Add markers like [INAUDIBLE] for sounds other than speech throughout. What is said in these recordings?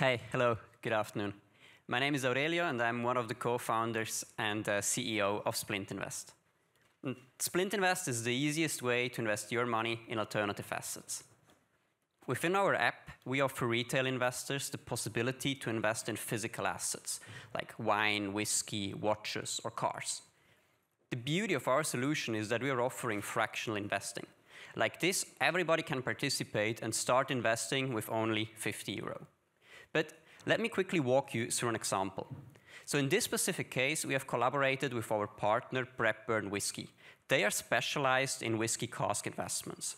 Hey, hello, good afternoon. My name is Aurelio, and I'm one of the co-founders and uh, CEO of Splint Invest. And Splint Invest is the easiest way to invest your money in alternative assets. Within our app, we offer retail investors the possibility to invest in physical assets like wine, whiskey, watches, or cars. The beauty of our solution is that we are offering fractional investing. Like this, everybody can participate and start investing with only 50 euro. But let me quickly walk you through an example. So in this specific case, we have collaborated with our partner, Braeburn Whiskey. They are specialized in whiskey cask investments.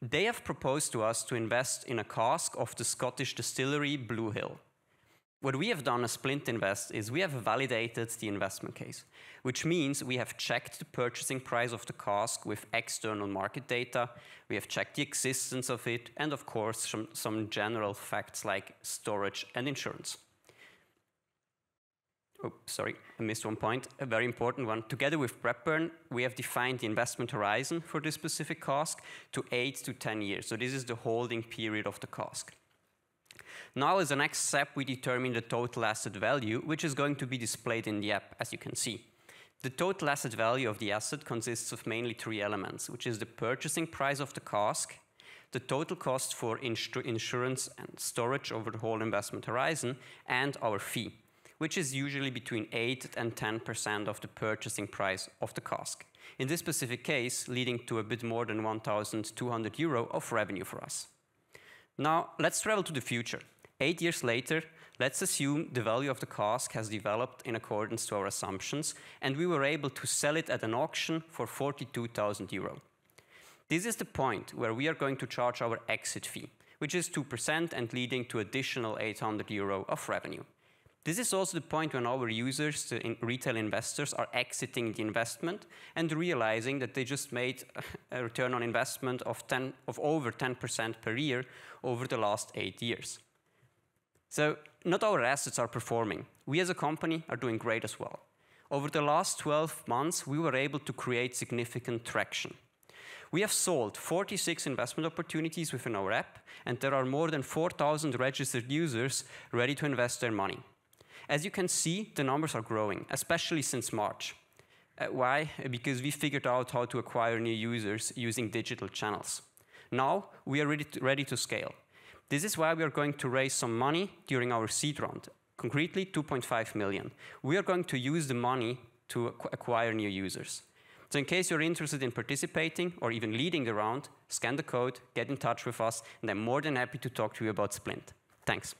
They have proposed to us to invest in a cask of the Scottish distillery Blue Hill. What we have done as Splint Invest is we have validated the investment case, which means we have checked the purchasing price of the cask with external market data, we have checked the existence of it, and of course, some, some general facts like storage and insurance. Oh, sorry, I missed one point, a very important one. Together with Braeburn, we have defined the investment horizon for this specific cask to 8 to 10 years. So this is the holding period of the cask. Now, as the next step, we determine the total asset value, which is going to be displayed in the app, as you can see. The total asset value of the asset consists of mainly three elements, which is the purchasing price of the cask, the total cost for insurance and storage over the whole investment horizon, and our fee which is usually between 8 and 10% of the purchasing price of the cask. In this specific case, leading to a bit more than 1,200 euro of revenue for us. Now, let's travel to the future. Eight years later, let's assume the value of the cask has developed in accordance to our assumptions, and we were able to sell it at an auction for 42,000 euro. This is the point where we are going to charge our exit fee, which is 2% and leading to additional 800 euro of revenue. This is also the point when our users, uh, the retail investors, are exiting the investment and realizing that they just made [LAUGHS] a return on investment of, 10, of over 10% per year over the last eight years. So not our assets are performing. We as a company are doing great as well. Over the last 12 months, we were able to create significant traction. We have sold 46 investment opportunities within our app, and there are more than 4,000 registered users ready to invest their money. As you can see, the numbers are growing, especially since March. Uh, why? Because we figured out how to acquire new users using digital channels. Now, we are ready to, ready to scale. This is why we are going to raise some money during our seed round, concretely 2.5 million. We are going to use the money to acquire new users. So in case you're interested in participating or even leading the round, scan the code, get in touch with us, and I'm more than happy to talk to you about Splint. Thanks.